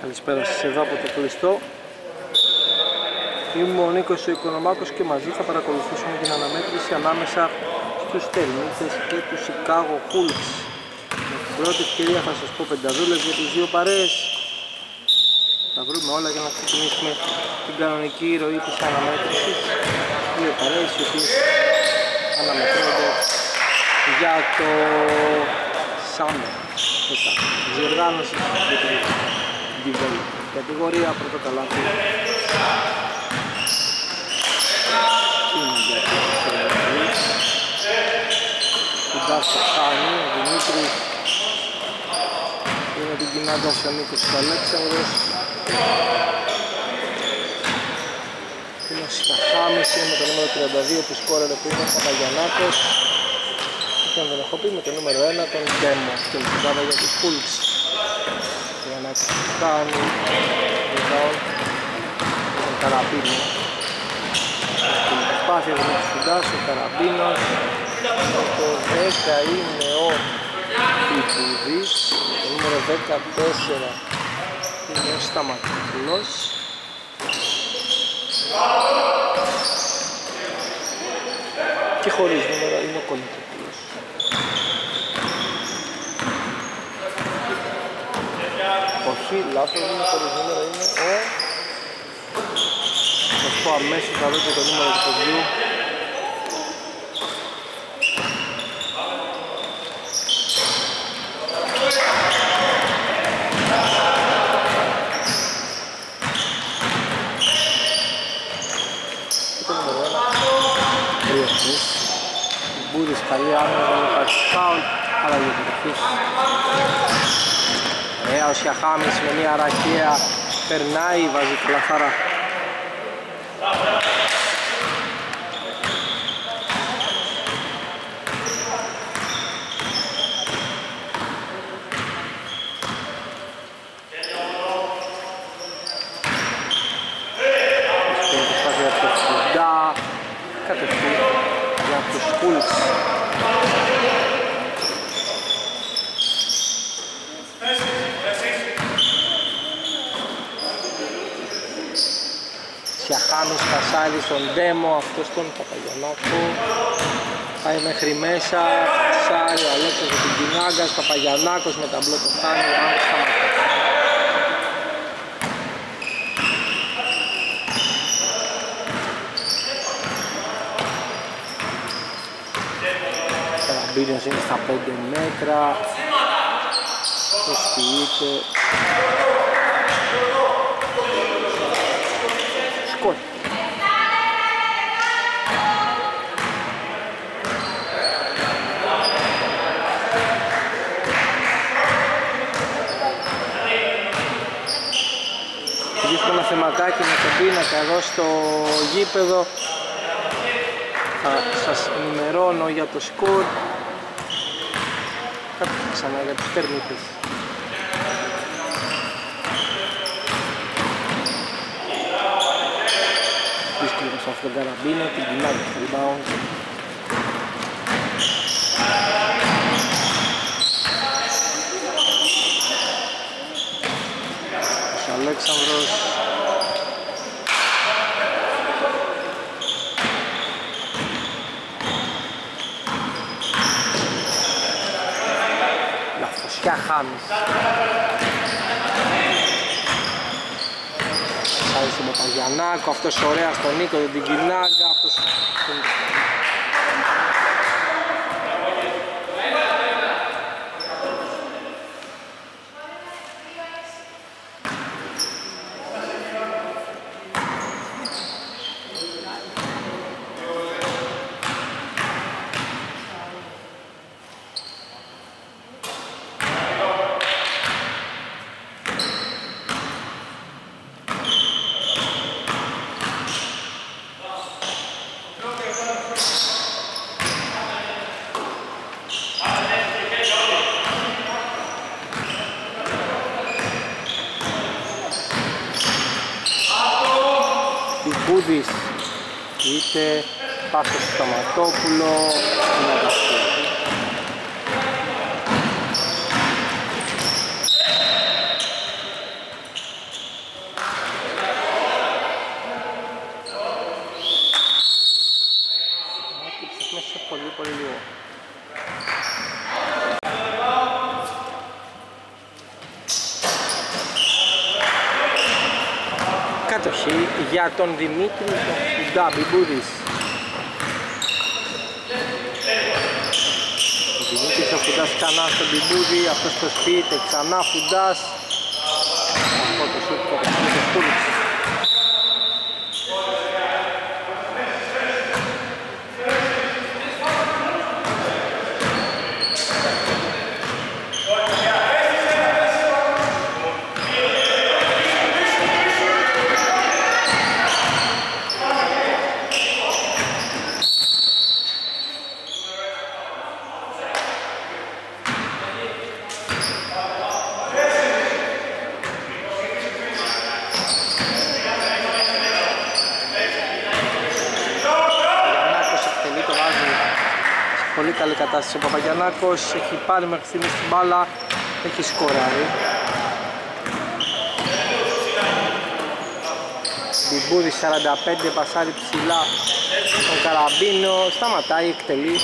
Καλησπέρα σας εδώ από το κλειστό. Είμαι ο Νίκος ο Οικονομάκος και μαζί θα παρακολουθήσουμε την αναμέτρηση ανάμεσα στους Τερμίτες και τους Chicago Bulls. Με την πρώτη ευκαιρία θα σας πω πενταδούλες για τις δύο παρέες. Θα βρούμε όλα για να ξεκινήσουμε την κανονική ροή της αναμέτρησης. Δύο παρέες οι οποίες αναμετρώνται για το Summer. Διοργάνωσης Develop. Κατηγορία πρώτο καλάθι. Κοντά στο Χάνι, ο Δημήτρης και με την κοινάντα ο Νίκος του Αλέξανδρος. Είναι ο Σκαχάμις, είναι με το νούμερο 32 που σκόρερε που είναι ο Παπαγιαννάκος. Και τον έχω πει με το νούμερο 1 τον Ντέμο και ελπιδάδα για τους Πούλξ για να κάνει rebound τον Καραμπίνος. Στην προσπάθεια του Φουντάς ο Καραμπίνος. Το 10 είναι ο Πιπουδής το νούμερο 14 είναι ο Σταματικός και χωρίς νούμερο είναι ο Κονικός όχι, λάθος είναι, χωρίς νούμερο είναι ο... Θα σου πω αμέσως θα δω και το νούμερο του παιδιού. Μπούδης καλή άμυνα, δεν υπάρχει φάουλ, αλλά για την Ωραία ο Σιαχάμις με μια ρακία περνάει, βάζει κλαφάρα. Κατευθείαν για τους Πούλς. Χάμις πασάρει στον Ντέμο, αυτός στον Παπαγιαννάκο πάει μέχρι μέσα, πασάρει ο Αλέξος με την Κινάγκας, Παπαγιαννάκος με τα μπλό το χάνει, ο Άντρος σταματάει. Καραμπίνιος είναι στα 5 μέτρα, προσποιείται σκορ. Δύσκολο θεματάκι με τον πίνακα εδώ στο γήπεδο. Θα σας ενημερώνω για το σκορ. Κάτι ξανά για τους τερμίτες δύσκολο αυτόν τον καραμπίνο, την κοινάρει στο rebound. Ο Αλέξανδρος Λαφωσιά Χάμις Πάει στον Παπαγιαννάκο, αυτός ωραία στον Νίκο, την Κινάγκα, αυτός είτε πάσο στο Σταματόπουλο επίθεση για τον Δημήτρη Φουντά, Μπιμπούδης. Ο Δημήτρης ο Φουντάς ξανά στον Μπιμπούδη, αυτός το σπίτι, ξανά Φουντάς. Αυτό το σούτ το παιχνίδι κατάσταση ο Παπαγιαννάκος έχει πάρει μέχρι στιγμής την μπάλα έχει σκοράρει. Μπιμπούδη 45 πασάρι ψηλά τον Καραμπίνο σταματάει, εκτελεί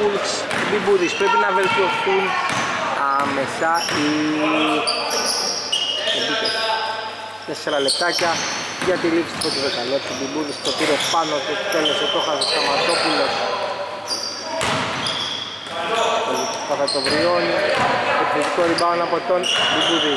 για τους Hulks Μπιμπούδης πρέπει να βελτιωθούν άμεσα οι τέσσερα λεπτάκια για τη λήξη του πρώτου δεκαλέπτου Μπιμπούδης το πήρε πάνω του τέλεσε το χάζε Σταματόπουλος. Παπατοβριώνει επιθετικό rebound από τον Μπιμπούδη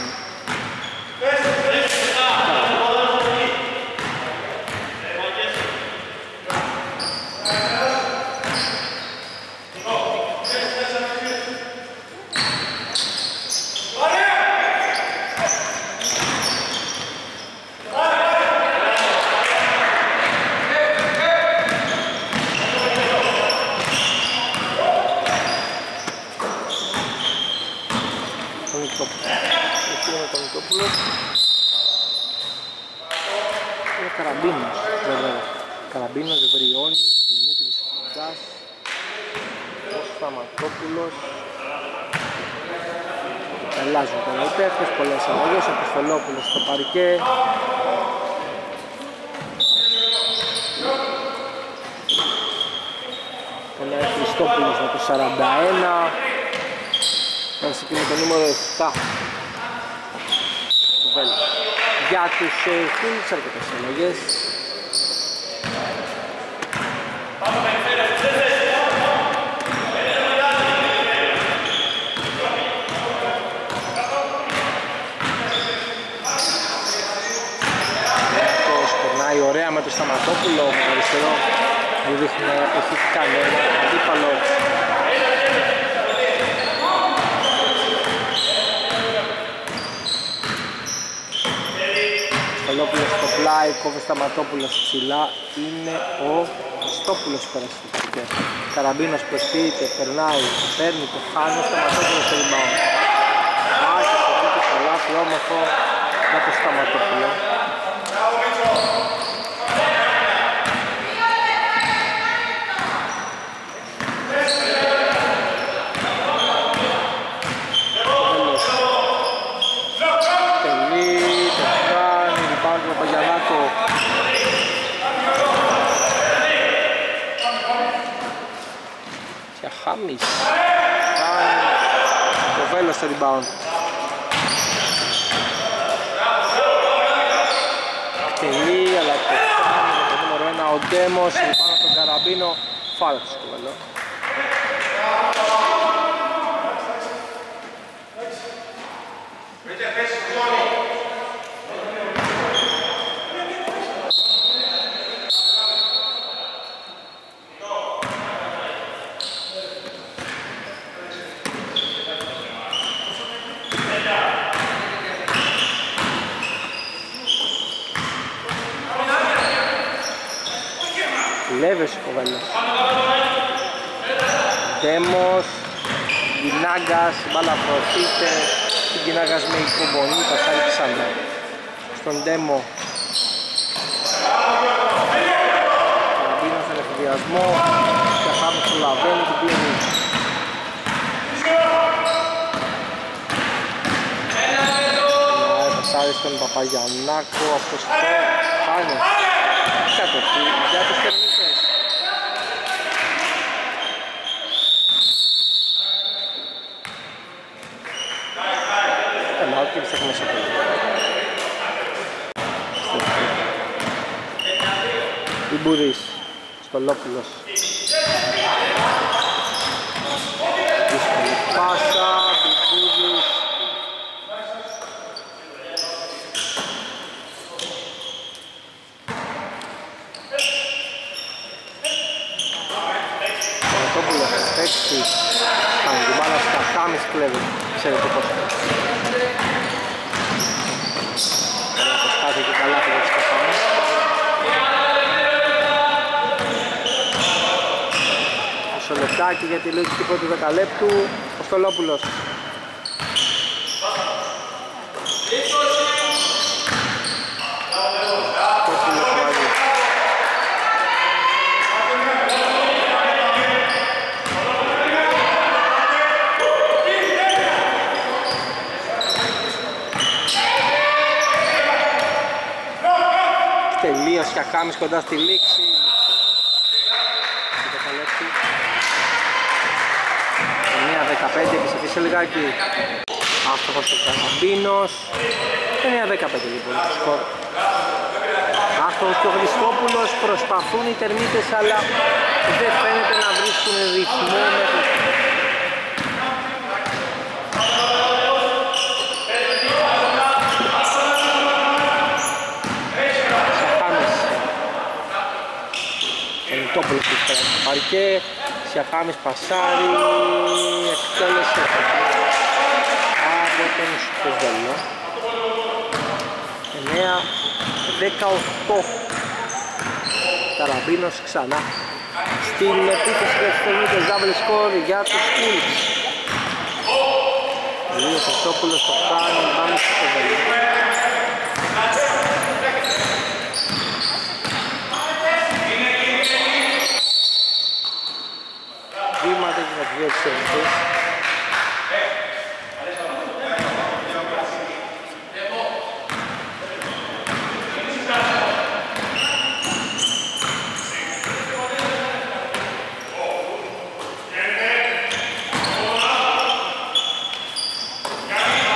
και τον Χριστόπουλος με το 41 έτσι και με το νούμερο 7 για τους Χίλτς αρκετές αλλαγές με το Σταματόπουλο με το αριστερό που δείχνει να έχει κάνει ένα αντίπαλο Σταλόπουλος στο πλάι, κόβει Σταματόπουλος ψηλά. Είναι ο Στόπουλος πέρασε Καραμπίνος προσποιείται, περνάει, παίρνει το χάνει ο Σταματόπουλος στο rebound. Άρχισε το δίκιο στο λάθη όμορφο με το Σταματόπουλο Χάμις. Το βέλος στο rebound Εκτελεί αλλά το κάνει με το νούμερο 1 ο Ντέμος πάνω από τον Καραμπίνο φάλα στο βέλο Λέβες ο Κοβέλος Ντέμος Γινάγκας, μπάλα προωθείται Γινάγκας με υπομονή, πασάρει ξανά Στον Ντέμο διασμό και χάμε προλαβαίνει την πίνει. Πασάρι στον Παπαγιαννάκο, αυτός χάνει. Κατοχή για τους τερμίτες. Ένα, όχι, έχουμε σε πολύ. Ιμπουρής, Σκολόπουλος. Δύσκολη πάσα, Ιμπουρής. Πανατόπουλος, έτσι, κάνει την μπάλα στα χάμις κλέβει, ξέρετε πώς. Καλά, προσπάθει και καλά για τις καφάμες. Μισό λεπτάκι για τη λογική πρώτου δεκαλέπτου, ο Στολόπουλος. Στολόπουλος βάζει. Τελείωσε και Αχάμις κοντά στη λήξη. 9-15 επιστροφή λιγάκι. Άστοχος ο Καραμπίνος. 9-15 λοιπόν το σκορ. Άστοχος και ο Χριστόπουλος προσπαθούν οι τερμίτες αλλά δεν φαίνεται να βρίσκουν ρυθμό μέχρι Σιαχάμις Ενιτόπουλος που έφερε στο παρκέ Σιαχάμις Πασάρι Εκτέλεσε από τον Σκοβέλο 9 18 Καραμπίνος ξανά. Στην επίθεση για τους Τελμίτες double score για τους Κούλτς Λίγο Χριστόπουλος το κάνει πάνω στο Σκοβέλο βήματα και για τους δύο εξαιρετές.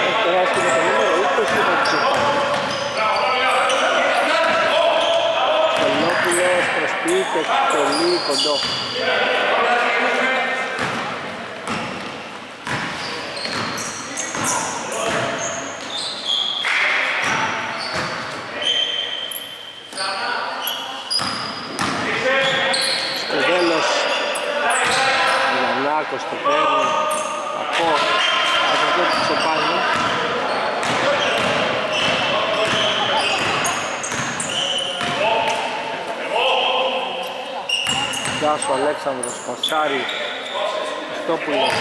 Έχει περάσει και με το νούμερο 20 από τους Ιππάνους. Στολόπουλος προσποιείται πολύ κοντό. Σκοβέλος Γιαννάκος το παίρνει από από αυτό του Τσοπάνου Γκάσο Αλέξανδρος Πασάρη Χριστόπουλος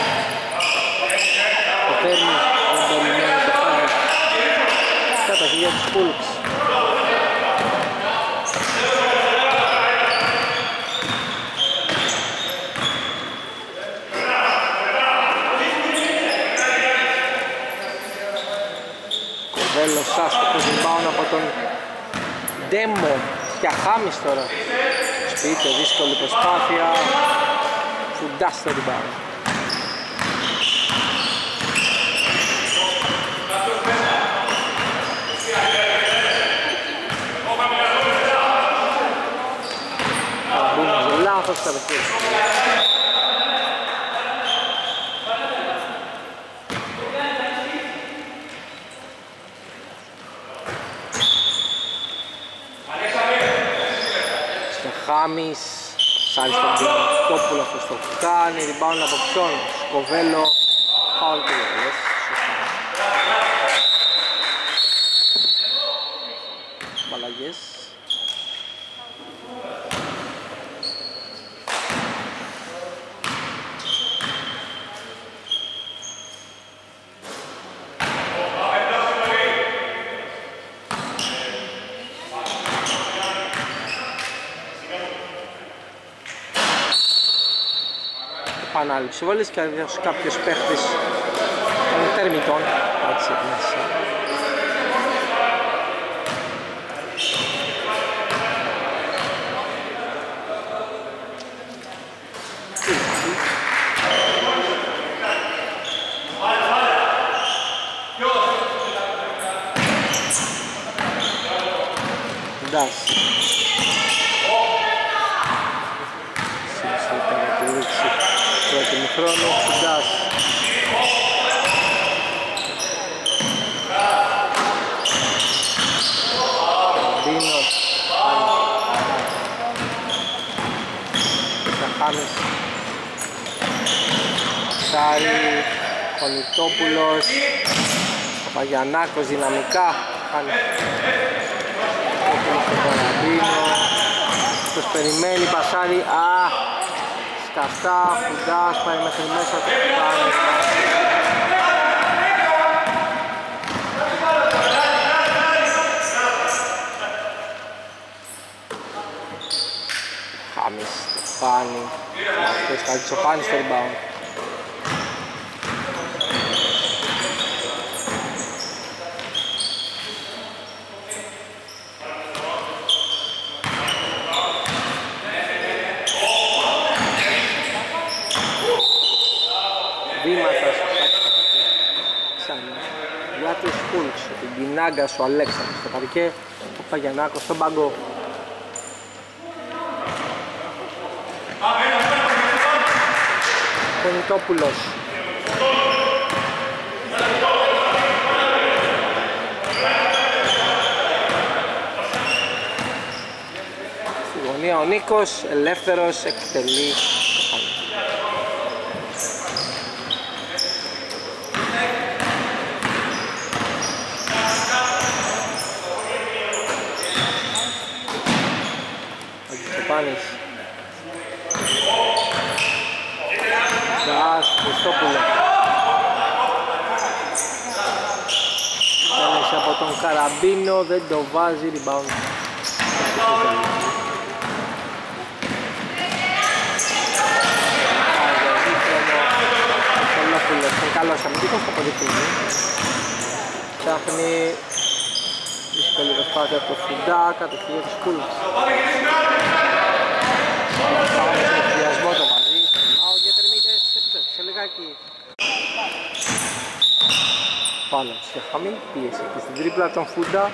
το παίρνει ο Μπελιμένος το κάνει κατοχή για τους Πούλξ. Κοβέλος άστοχος rebound από τον Ντέμο και Αχάμις τώρα Σπίτι, δύσκολη προσπάθεια Φουντάς το rebound Καραμπίνος λάθος κατευθείαν Χάμις Σάρι στον Πινακόπουλο αυτός το κάνει Rebound από ποιον Σκοβέλο Φάουλ του Λεβελές ανάληψη βολής και κάποιος παίχτης των τερμητών έτσι μέσα Ντάς. Συνεχίζεται να τη ρίξει πρώτη χρόνο, Ντάς. Μπίνος. Σαχάνης. Σάρι. Χωνιτόπουλος. Παπαγιαννάκος δυναμικά. Χάνει στον Καραμπίνο Τους περιμένει πασάρι Α Σκαφτά, Φουντάς πάει μέχρι μέσα το κάνει. Χάμις, Στεφάνι Αυτός κάνει Τσοπάνι στο rebound Νάγκας, ο Αλέξανδρος στο παρικέ, ο Παγιαννάκος στον παγκό. Κονιτόπουλος. Στη γωνία ο Νίκος, ελεύθερος, εκτελεί Πάνης Ντάς, Χριστόπουλο Τέλεσε από τον Καραμπίνο, δεν το βάζει, rebound Σολόπουλος, είναι καλός αμυντικός το αποδεικνύει Ψάχνει δύσκολη προσπάθεια από το Φουντά, κατευθείαν της Κούλας λιγάκι. Πάνω σε χαμή, πίεση και στην τρίπλα τον Φούντα.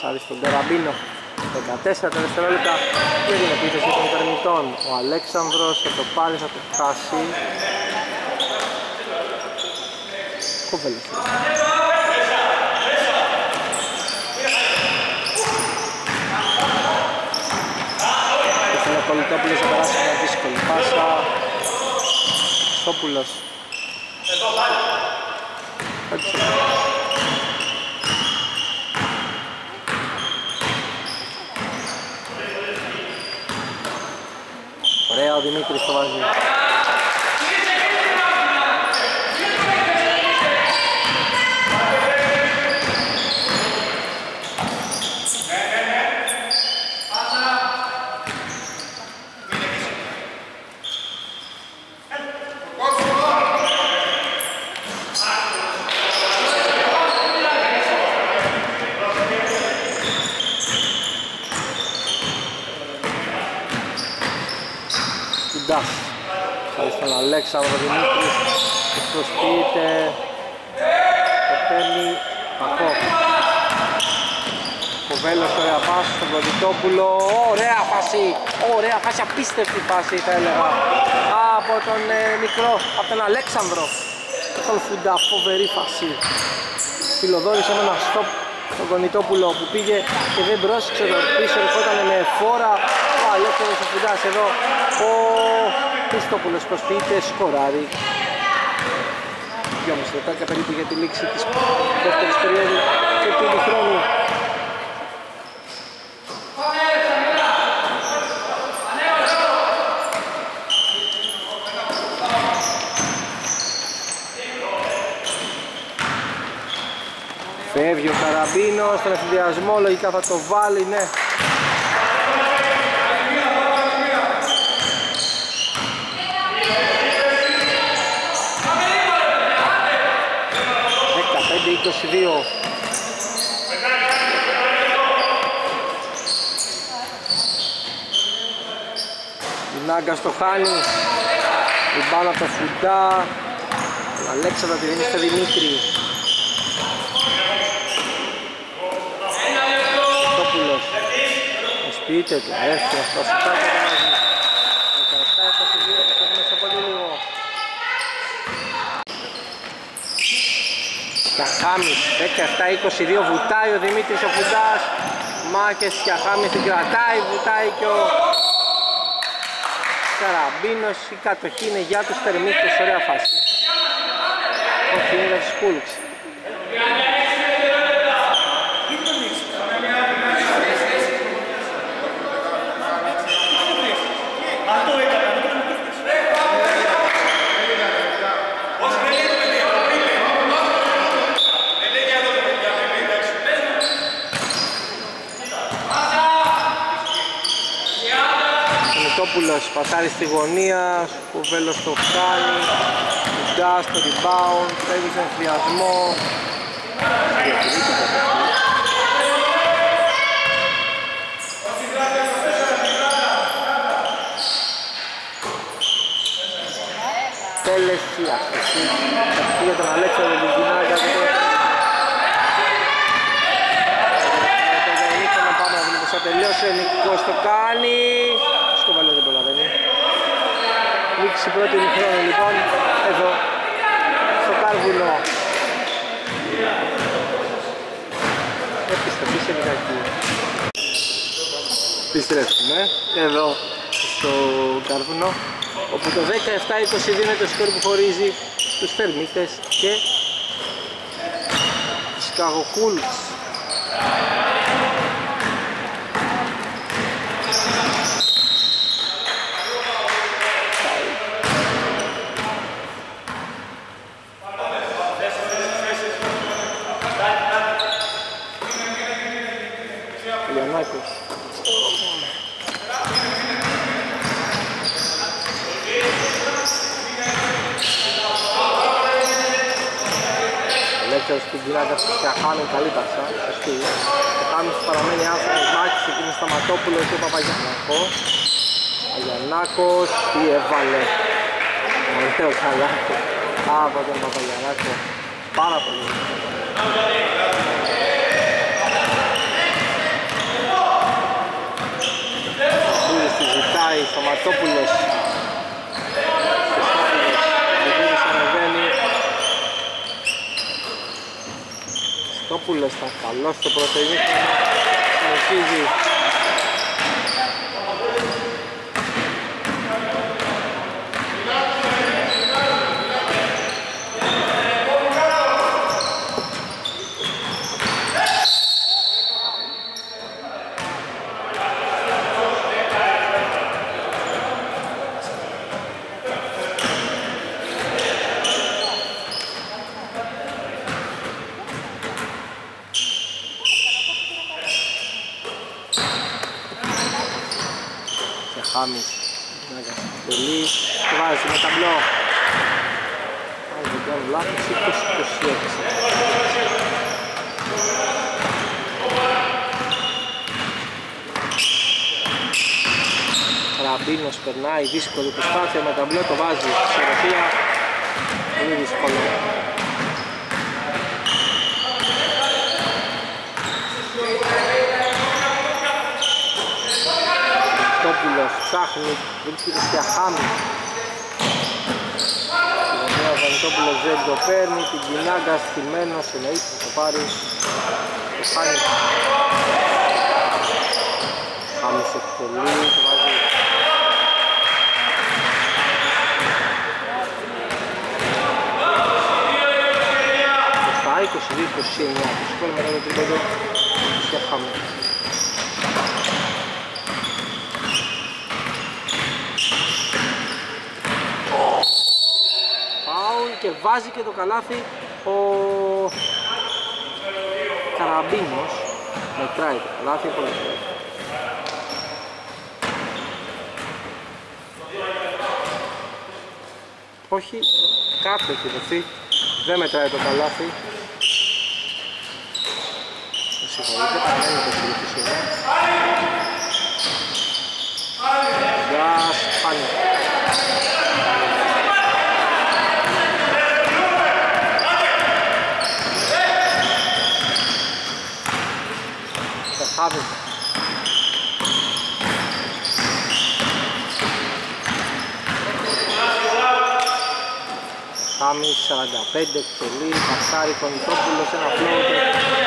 Σάρι στον Τεραμπίνο. 14 δευτερόλεπτα και την επίθεση των τερμητών. Ο Αλέξανδρος θα το πάρει, θα το φτάσει. Κόβελος. Πολυτόπουλος θα περάσει μια δύσκολη πάσα. Στόπουλος Ωραία ο Δημήτρης το βάζει Αλέξανδρο Δημήτρης προσποιείται το παίρνει κακό. Κοβέλος ωραία φάση στον Κοντιτόπουλο ωραία φάση, ωραία φάση, απίστευτη φάση θα έλεγα. Από τον ε, μικρό, από τον Αλέξανδρο. Τον Φουντά, φοβερή φάση. Φιλοδόρησε με ένα στόπ τον Κονιτόπουλο που πήγε και δεν πρόσεξε το πίσω, ερχόταν με φόρα. Ο Αλέξανδρος ο Φουντάς εδώ. Ο Χριστόπουλος προσποιείται, σκοράρει. Δυόμιση λεπτάκια περίπου για τη λήξη της δεύτερης περίοδου και του χρόνου. Φεύγει ο Καραμπίνος στον εφηδιασμό, λογικά θα το βάλει, ναι. Δεκαπέντε, 22 Νάγκα στο χάνει η μπάλα από το Φουντά. Ο Αλέξανδρα τη δίνει στο Δημήτρη. Χριστόπουλος Εσπίτε του, αρέσει αυτός Φουντά και βάζει 17-22 θα έχουμε σε πολύ λίγο Κιαχάμις 17-22 βουτάει ο Δημήτρης ο Φουντάς Μάχες Κιαχάμις την κρατάει, βουτάει και ο Καραμπίνος, η κατοχή είναι για τους Τερμίτες, ωραία φάση. Όχι, είναι για τους Κούλξ. Μητρόπουλος πασάρει στη γωνία, Σκουβέλος το κάνει, Κουντάς στο rebound, φεύγει στον ενθουσιασμό. Τέλεση, αστοχή, αστοχή για τον Αλέξανδρο Λιγκινάκα. Πάμε να δούμε πως θα τελειώσει, ο Νικός το κάνει σκοβαλό δεν προλαβαίνει. Λήξη πρώτη χρόνο λοιπόν, εδώ, στο Κάρβουνο. Επιστροφή σε λιγάκι. Επιστρέφουμε, εδώ, στο Κάρβουνο, όπου το 17-22 είναι το σκορ που χωρίζει τους Θερμίτες και τους Καγοχούλους. στην κοινάτα του Χάνου καλή πασά, σωστή. Ο Χάνος παραμένει άνθρωπος μάχης, εκεί είναι Σταματόπουλος και ο Παπαγιαννάκος. Παπαγιαννάκος, τι έβαλε. Ωραίο καλάθι από τον Παπαγιαννάκο. Πάρα πολύ. Τη ζητάει, Σταματόπουλος Χριστόπουλος θα καλώσει το πρώτο ημίχρονο συνεχίζει Χάμις Πολύ το βάζει με ταμπλό Αν δεν κάνω λάθος 20-26 Ραμπίνος περνάει δύσκολη προσπάθεια με ταμπλό το βάζει ισορροπία πολύ δύσκολο. Χριστόπουλος ψάχνει βρίσκεται σε αχάμι ο Βανιτόπουλος δεν το παίρνει την κοινάγκα στημένος εννοείται θα το πάρει. Το χάνει. Χάμις εκτελεί το βάζει Στα 22-29 το σκόλ μετά το τρίποντο και χάμις και βάζει και το καλάθι ο Καραμπίνος. Μετράει το καλάθι πολύ Όχι, κάτω έχει δοθεί, δεν μετράει το καλάθι. Με συγχωρείτε, παραμένει το φιλική σειρά. Γεια, Σπάνια. Χάβης. Χάμις 45 εκτελεί, Πασάρι Κονιτόπουλος, ένα φλόουτο,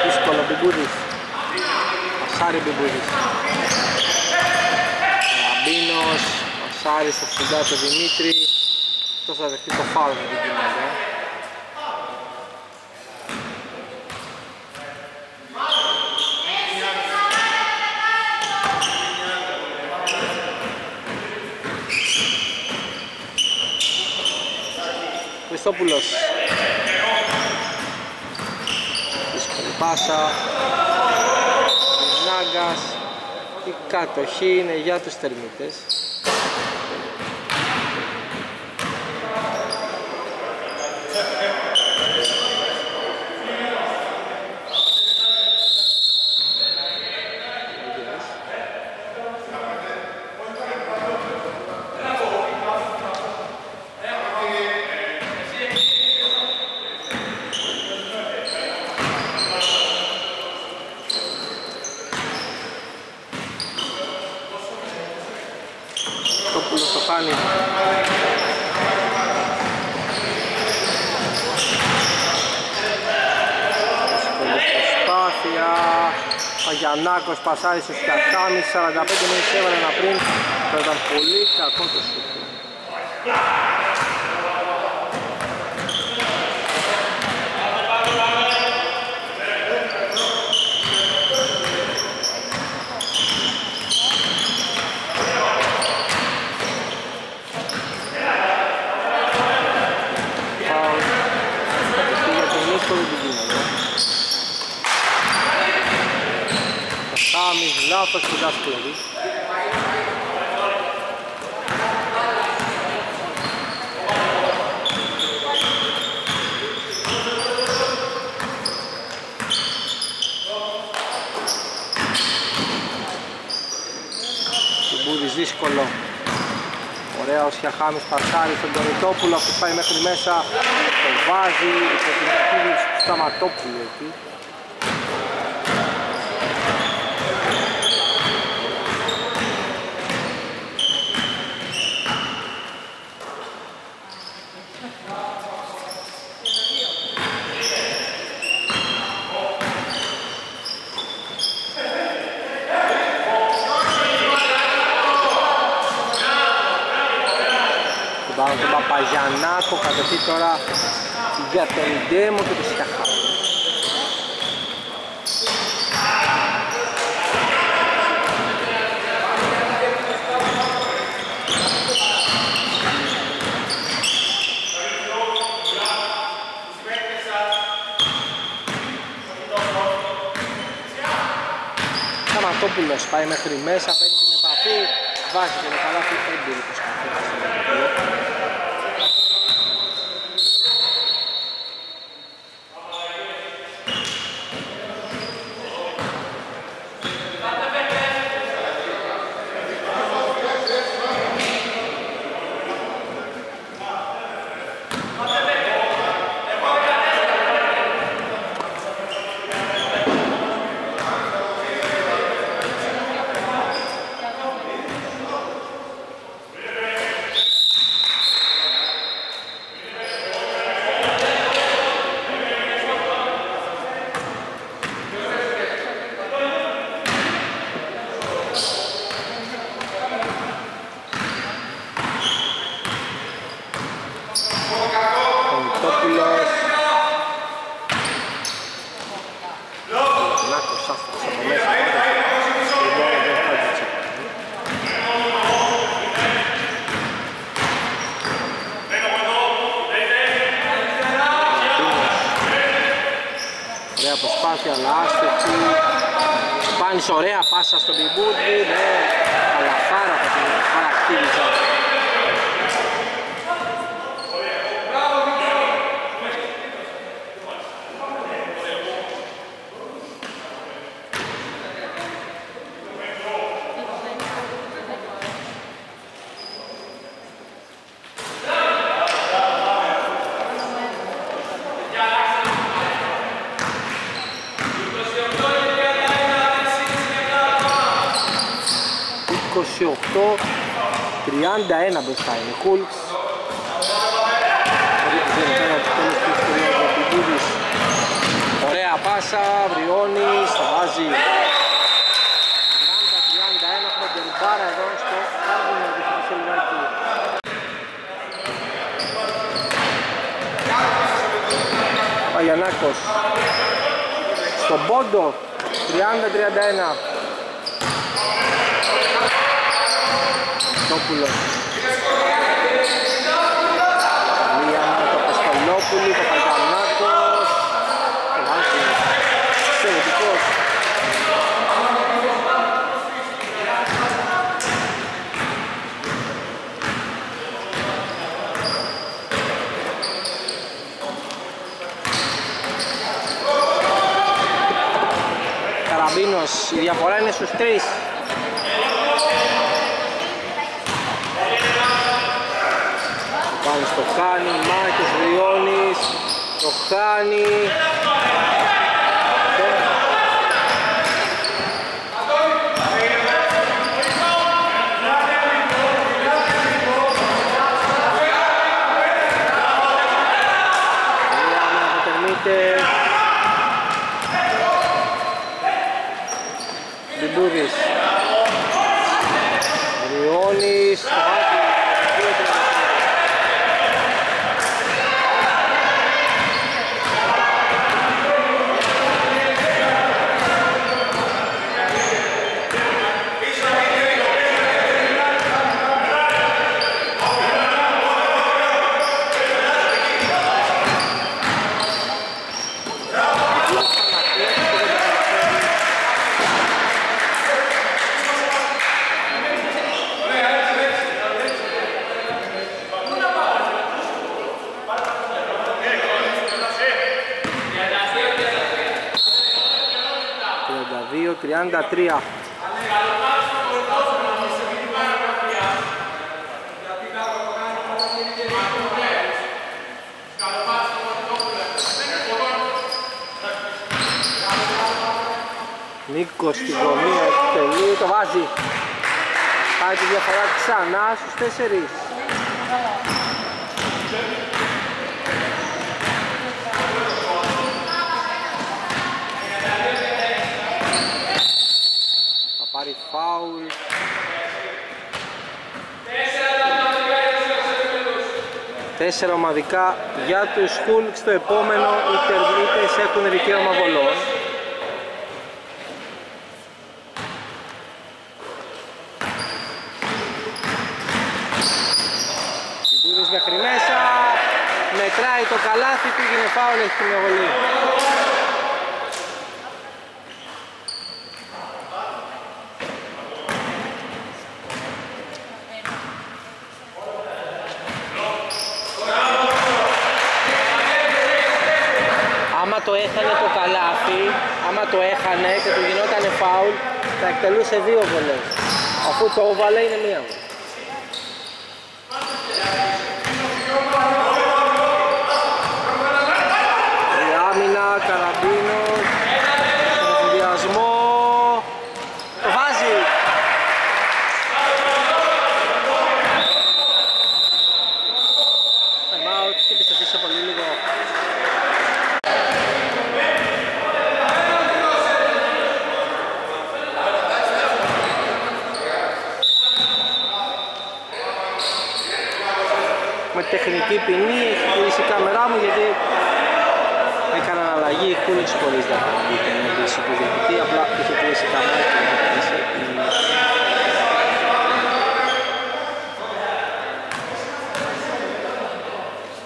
δύσκολο Μπιμπούδης. Πασάρι Μπιμπούδης. Ραμπίνος, Πασάρι στο 60 το Δημήτρη. Αυτός θα δεχτεί το φάουλ με την κοινότητα. Χριστόπουλος. Δύσκολη πάσα. Νάγκας. Η κατοχή είναι για τους τερμίτες Χριστόπουλος το χάνει Δύσκολη προσπάθεια Παγιαννάκος πασάρι στο Σκιαχάμι 45 μήνες έβαλε ένα πριν θα ήταν πολύ κακό το σούτ Φάουλ. Και για τον Νίκο δεν την γίνεται. Ο Χάμις λάθος και δάσκαλο. Μπούδης δύσκολο. Ωραία ο Σιαχάμις πασάρει στον Τονιτόπουλο, αυτός πάει μέχρι μέσα, το βάζει υπό την εκτίμηση του Σταματόπουλου εκεί. παίξει τώρα για τον Ντέμο και τον Σικαχάου. Σταματόπουλος πάει μέχρι μέσα, παίρνει την επαφή, βάζει και το καλάθι 5-20 ωραία πάσα στον Μπιμπούδη, ναι, καλαφάρα θα την χαρακτήριζα. Μπροστά είναι η Χούλξ. Ωραία πάσα, Βριώνης, θα βάζει 30-31, έχουμε τερμπάρα εδώ στο Άρβινο του Χρυσελβάκη. Παγιανάκος στον πόντο 30-31 Παπαστόπουλος Λίανα το Παστολόπουλου, Παπαγιαννάκος. Βάζει εξαιρετικός Καραμπίνος, η διαφορά είναι στους τρεις. Πάλι στο χάνει, Μάκης Ριώνης, το χάνει. Μπιμπούδης Ριώνης, Νίκο Νίκος στην γωνία εκτελεί, το βάζει. Πάει τη διαφορά ξανά στους 4. Τέσσερα ομαδικά για τους Hulk στο επόμενο οι τερβίτες έχουν δικαίωμα βολών. Συμπούδης μέχρι μέσα, μετράει το καλάθι του, γίνει φάουλ, έχει την βολή. άμα το έχανε το καλάθι, άμα το έχανε και του γινότανε φάουλ, θα εκτελούσε δύο βολές. Αφού το έβαλε είναι μία βολή.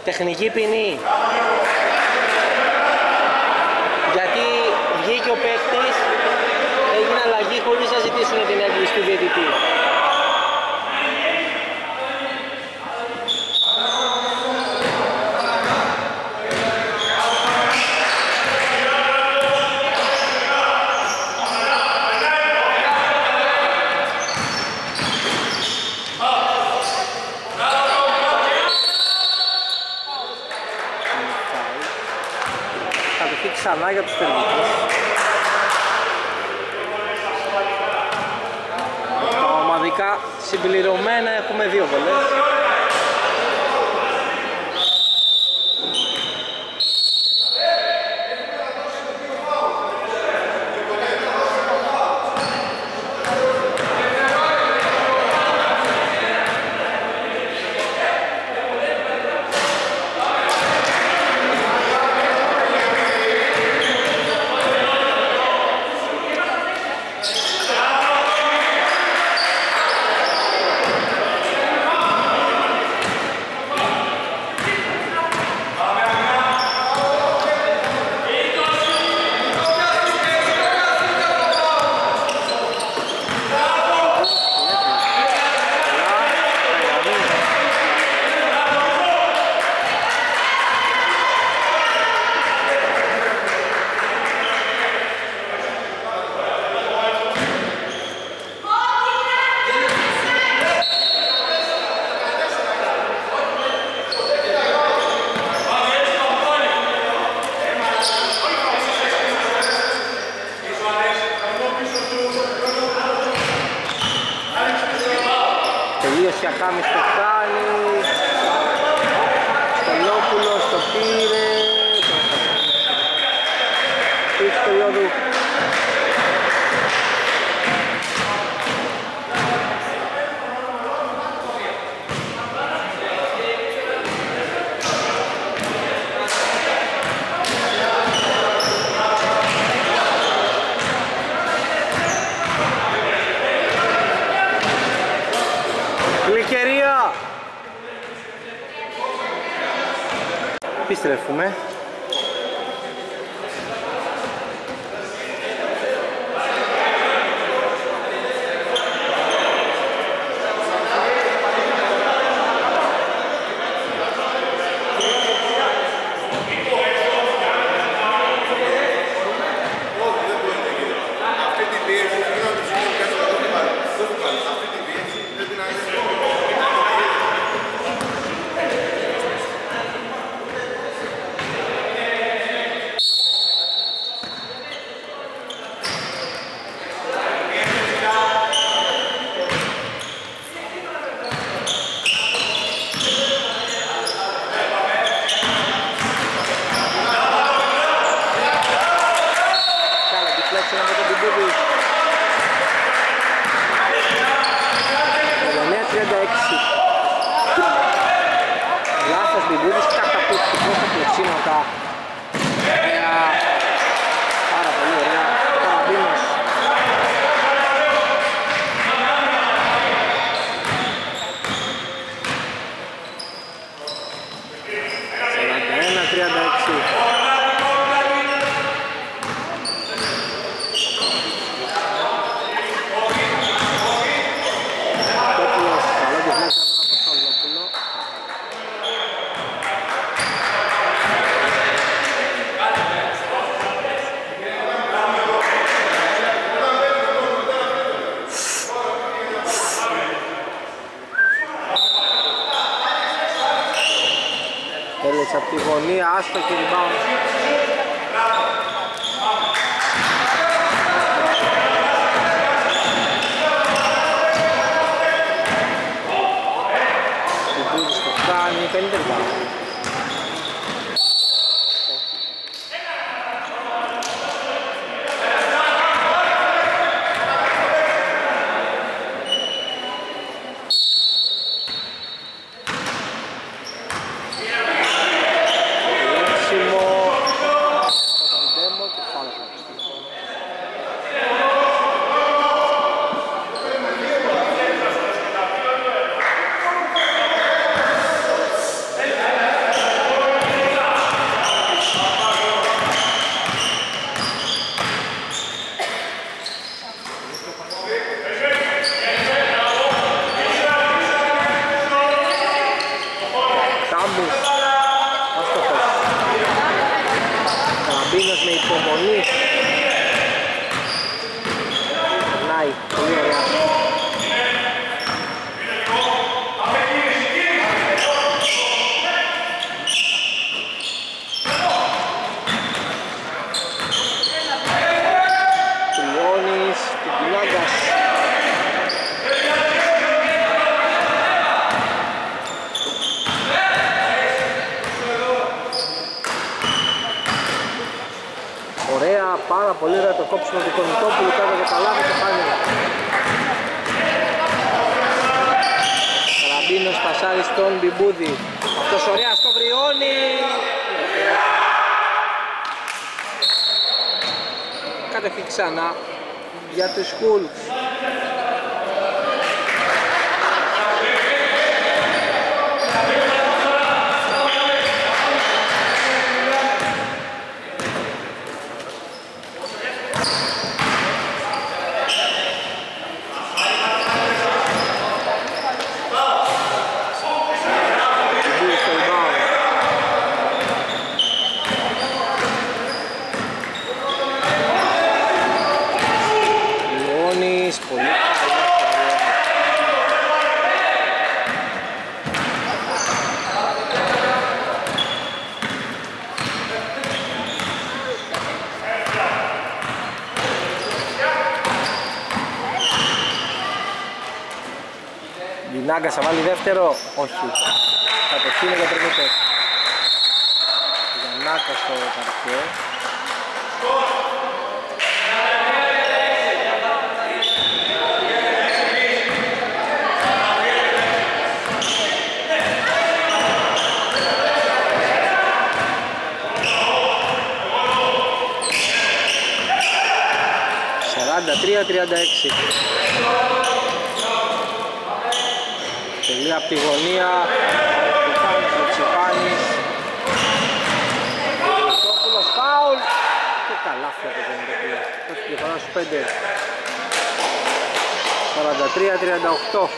τεχνική ποινή. Γιατί βγήκε ο παίκτης, έγινε αλλαγή χωρίς να ζητήσουν την έγκριση του διαιτητή. Για τους τερμάτες. Ομαδικά συμπληρωμένα έχουμε δύο βολές. Kami Sukani しいのか。asta che rimane bonito. Γινάγκα θα βάλει δεύτερο, όχι. Κατευθύνει για τρίτο. Γιαννάκα στο παρκέ. Σαράντα τρία, τριάντα έξι. Τελεία από τη γωνία. Ο Τσιπάνης. Ο Χριστόπουλος φάουλ. Και καλάθι από τον Ιντοπλό. Έχει διαφορά στους 5. 43-38.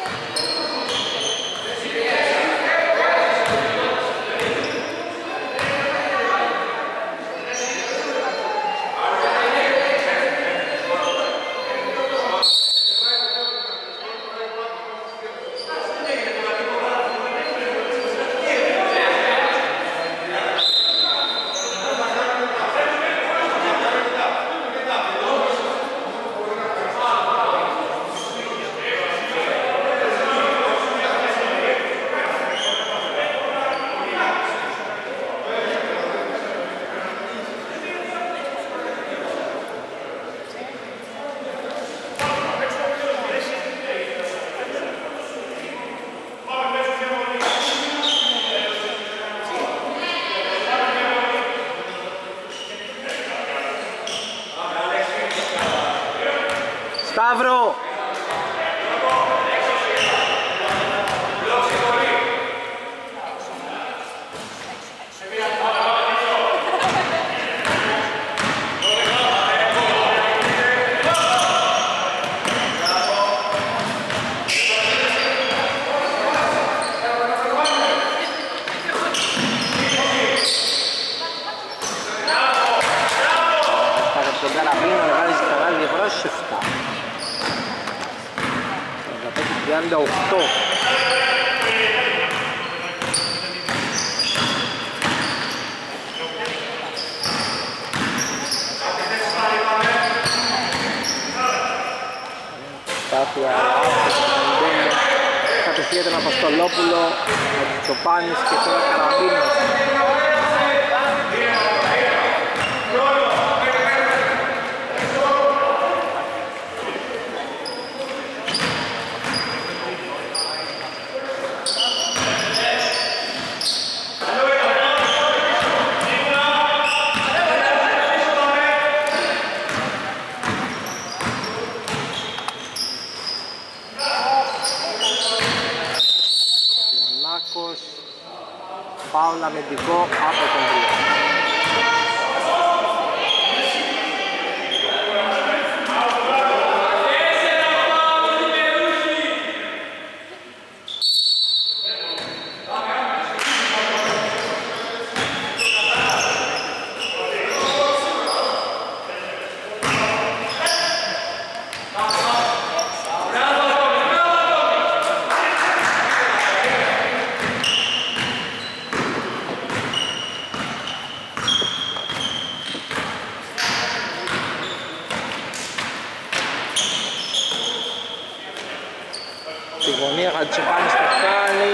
Στη γωνία Χατσοπάνης το κάνει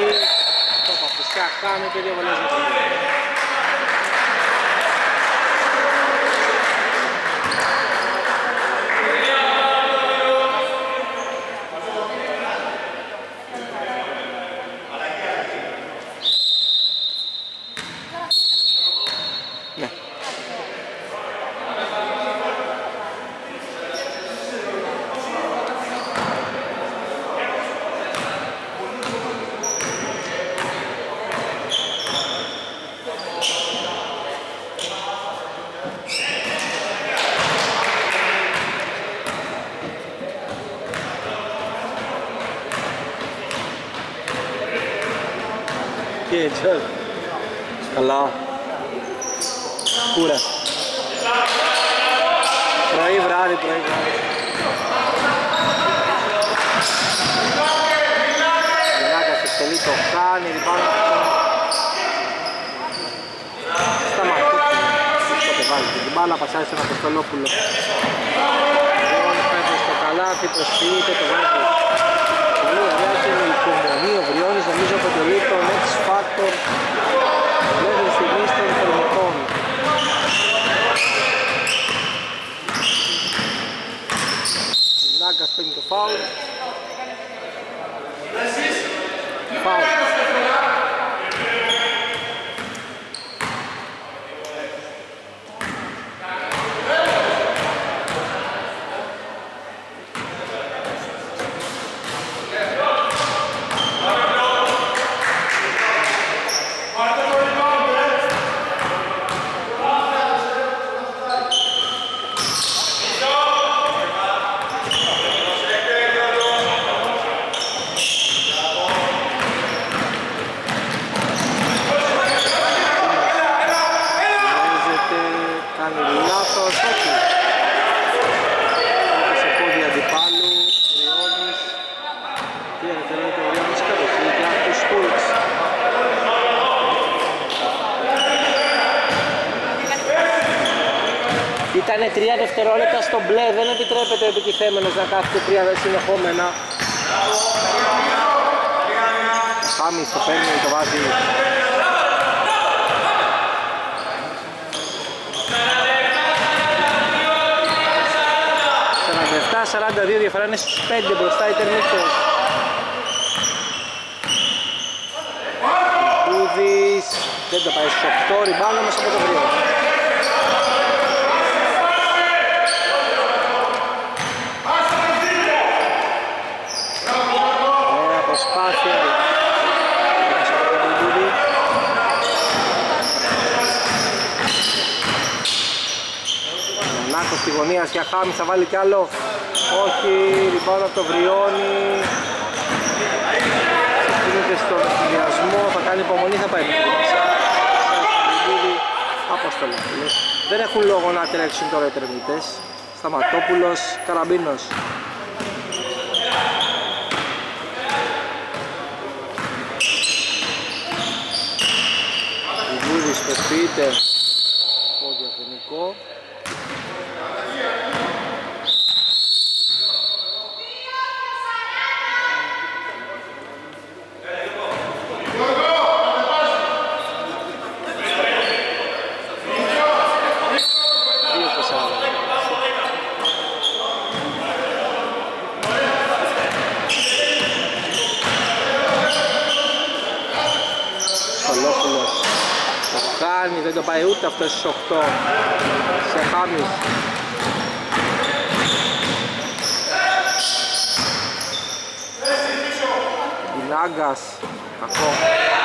Το Παπουσιά κάνει και δύο βολές για στο μπλε, δεν επιτρέπεται ο επιτιθέμενος να κάθεται τρία συνεχόμενα. Ο Χάμις το παίρνει, το βάζει 47-42 διαφορά είναι στους 5 μπροστά οι Τερμίτες. Μπούδης δεν το πάει στους 8, ριμπάνω όμως από το βρύο. Ωραία προσπάθεια. Έχασε από τον Μπούδη. Νάκος στη γωνία για Χάμι θα βάλει κι άλλο. Όχι, λοιπόν από το Βριώνι. Γίνεται στον συνδυασμό, θα κάνει υπομονή, θα πάει μέσα. Αποστολόπουλος. Δεν έχουν λόγο να τρέξουν τώρα οι τερμητές. Σταματόπουλος, Καραμπίνος. Βουδούδης προσποιείται πόδιο εθνικό. Δύο τεσσάρια. Σολόπουλος το κάνει, δεν το πάει ούτε αυτό στις 8 σε χάμις Ινάγκας κακό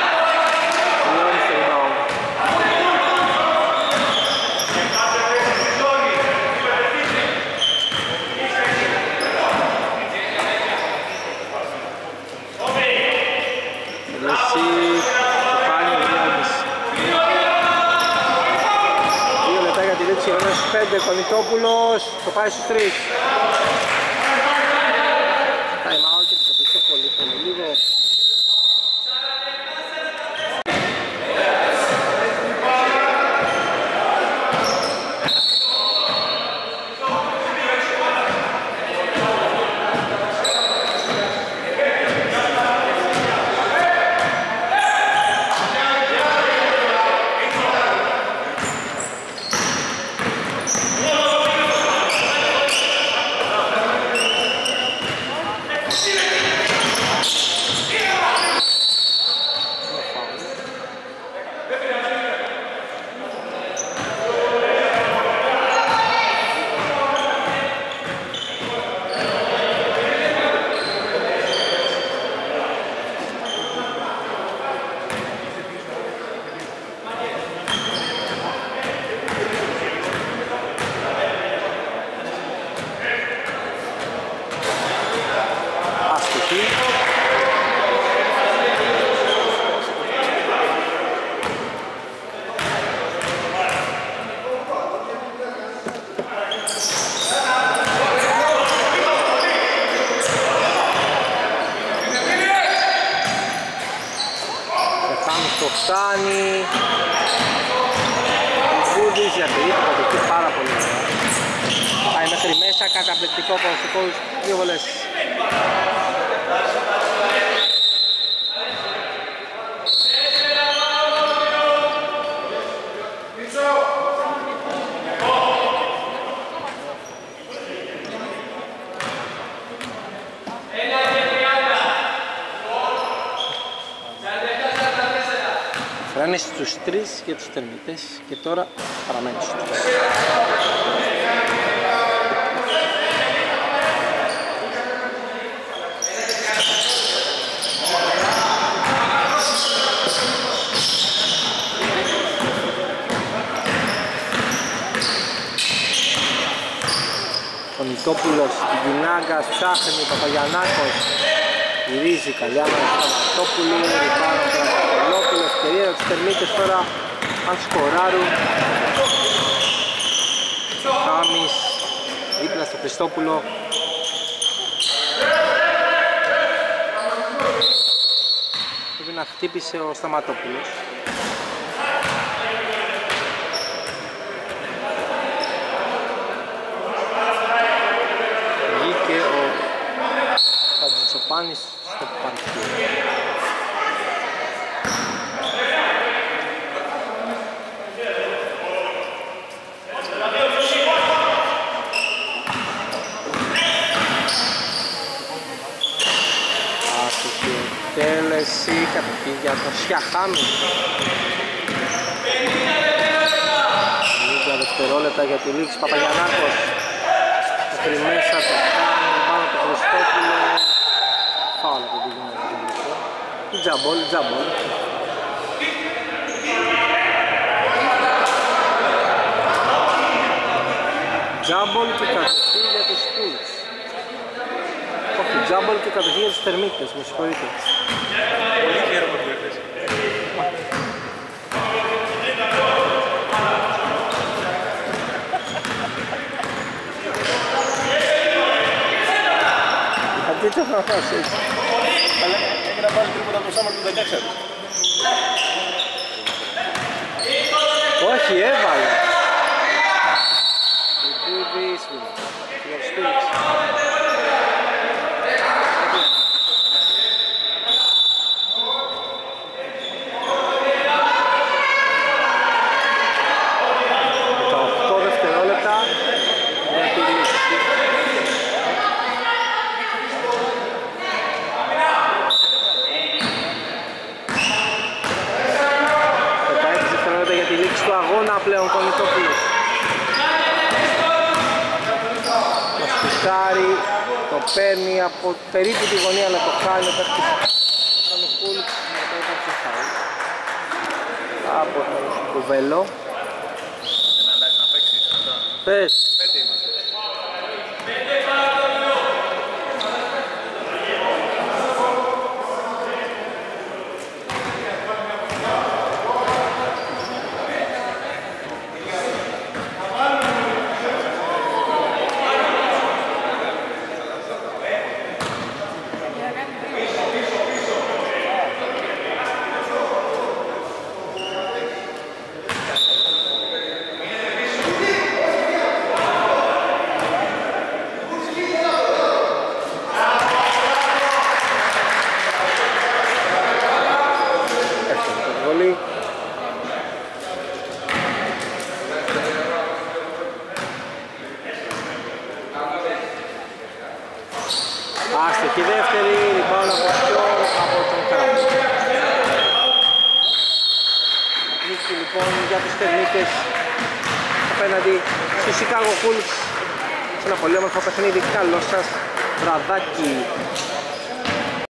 Κωνιτόπουλος, το πάει στους 3. Στους τρεις για τους τερμητές και τώρα παραμένεις στους τρεις. Ο Νικόπουλος στην Κινάγκα ψάχνει ο Παπαγιαννάκος. Γυρίζει καλιά με τον Σταματόπουλο ριμπάνω τον Απολόπουλο ευκαιρία για τους τερμίτες τώρα αν σκοράρουν Χάμις δίπλα στο Χριστόπουλο πρέπει να χτύπησε ο Σταματόπουλος βγήκε ο Παντζητσοπάνης στο παρκείο. Εκτέλεση, κατοχή για τον Σιαχάμι. Λίγα δευτερόλεπτα για τη λήξη Παπαγιαννάκος. Μέχρι μέσα το κάνει, πάνω το Χριστόπουλο. Φάουλ από την γυναίκα. Τζαμπόλ, τζαμπόλ. Τζάμπολ και κατοχή για τους Πούλς. Όχι, τζάμπολ και κατοχή για τους Θερμίτες, με συγχωρείτε. Πολύ χαίρομαι που ήρθες. Γιατί το θα φας έτσι. Αλλά έχει να πάρει τρίποτα από το Σάμαρ του 16. Όχι, έβαλε. Μπούδης, για τους Πούλς. Τα 8 δευτερόλεπτα για τη λήξη. Δεκαέξι δευτερόλεπτα για τη λήξη του αγώνα πλέον Κονιτόπουλος. Το σπιτάρι, το παίρνει από περίπου τη γωνία αλλά το χάνει ο παίκτης Ανοχούλ με το έπαψε φάουλ. Από τον Κουβέλο.